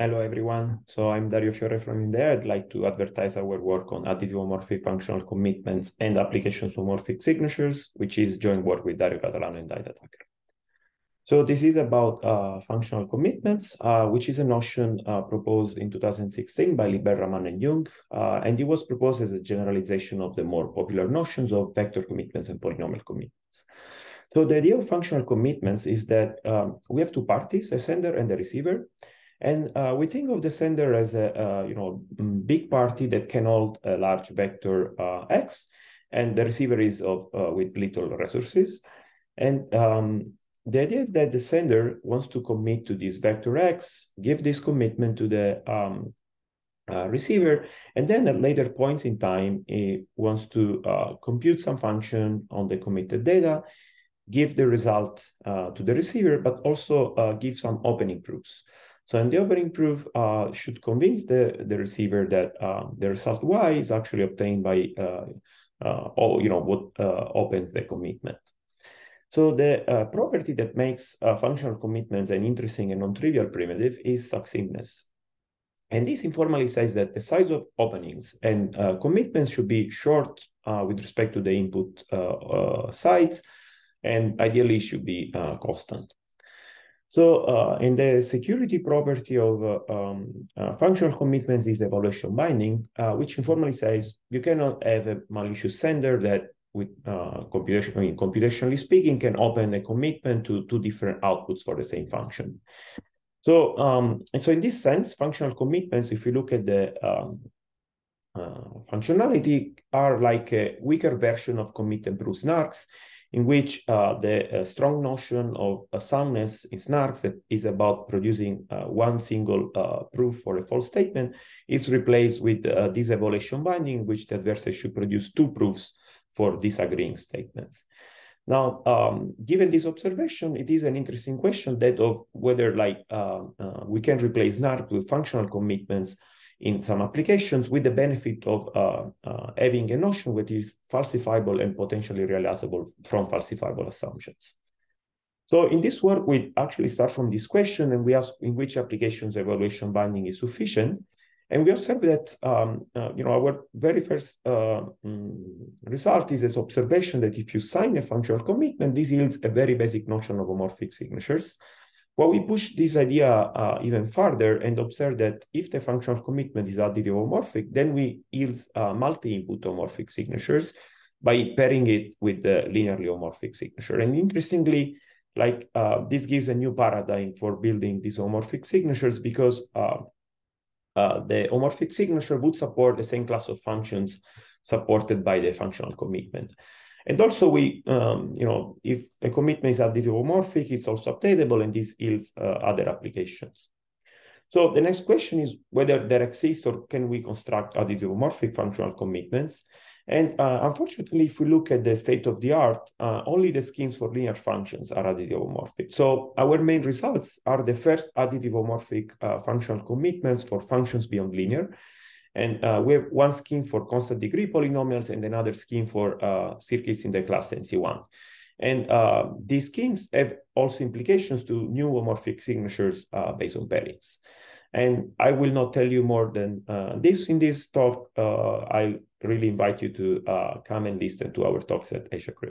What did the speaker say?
Hello, everyone. So I'm Dario Fiore from IMDEA. I'd like to advertise our work on additive homomorphic functional commitments and applications of morphic signatures, which is joint work with Dario Catalano and Ida Tucker. So this is about uh, functional commitments, uh, which is a notion uh, proposed in 2016 by Libert, Ramanna, and Yung, uh, and it was proposed as a generalization of the more popular notions of vector commitments and polynomial commitments. So the idea of functional commitments is that um, we have two parties, a sender and a receiver, and uh, we think of the sender as a uh, you know mm, big party that can hold a large vector uh, x, and the receiver is of uh, with little resources. And um, the idea is that the sender wants to commit to this vector x, give this commitment to the um, uh, receiver, and then at later points in time, it wants to compute some function on the committed data, give the result to the receiver, but also give some opening proofs. So opening proof uh, should convince the, the receiver that uh, the result Y is actually obtained by uh, uh all, you know, what uh, opens the commitment. So the uh, property that makes functional commitments an interesting and non-trivial primitive is succinctness. And this informally says that the size of openings and commitments should be short with respect to the input sides, and ideally should be constant. So, uh, in the security property of uh, um, uh, functional commitments is evaluation binding, uh, which informally says you cannot have a malicious sender that, with uh, computation, I mean, computationally speaking, can open a commitment to two different outputs for the same function. So, um, so in this sense, functional commitments, if you look at the um, functionality, are like a weaker version of commit and prove snarks in which uh, the uh, strong notion of uh, soundness in snarks that is about producing uh, one single uh, proof for a false statement is replaced with uh, this evaluation binding, which the adversary should produce two proofs for disagreeing statements. Now, um, given this observation, it is an interesting question that of whether like we can replace snark with functional commitments in some applications with the benefit of uh, uh, having a notion that is falsifiable and potentially realizable from falsifiable assumptions. So in this work, we actually start from this question and we ask in which applications evaluation binding is sufficient. And we observe that, um, uh, you know, our very first uh, mm, result is this observation that if you sign a functional commitment, this yields a very basic notion of homomorphic signatures. Well, we push this idea uh, even further and observe that if the functional commitment is additive homomorphic, then we yield uh, multi-input homomorphic signatures by pairing it with the linearly homomorphic signature. And interestingly, like uh, this gives a new paradigm for building these homomorphic signatures because uh, uh, the homomorphic signature would support the same class of functions supported by the functional commitment. And also we, um, you know, if a commitment is additive homomorphic, it's also updatable and this yields uh, other applications. So the next question is whether there exists or can we construct additive homomorphic functional commitments. And uh, unfortunately, if we look at the state of the art, uh, only the schemes for linear functions are additive homomorphic. So our main results are the first additive uh, functional commitments for functions beyond linear. And uh, we have one scheme for constant degree polynomials and another scheme for uh, circuits in the class NC1. And uh, these schemes have also implications to new homomorphic signatures uh, based on pairings. And I will not tell you more than uh, this in this talk. Uh, I really invite you to come and listen to our talks at Asia